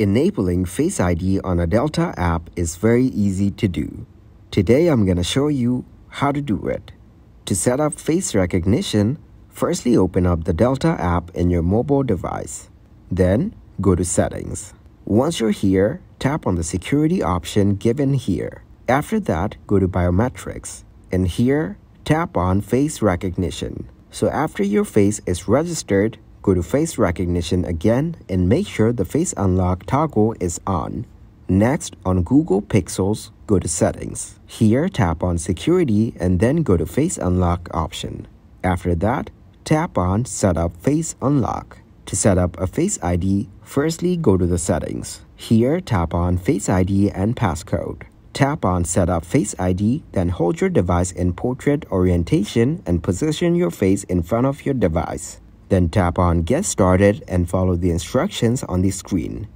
Enabling Face ID on a Delta app is very easy to do. Today I'm going to show you how to do it. To set up face recognition, firstly open up the Delta app in your mobile device. Then go to Settings. Once you're here, tap on the security option given here. After that, go to Biometrics. And here, tap on Face Recognition. So after your face is registered, Go to face recognition again and make sure the face unlock toggle is on. Next, on Google Pixels, go to settings. Here, tap on security and then go to face unlock option. After that, tap on set up face unlock. To set up a face ID, firstly go to the settings. Here, tap on face ID and passcode. Tap on Set up Face ID, then hold your device in portrait orientation and position your face in front of your device. Then tap on Get Started and follow the instructions on the screen.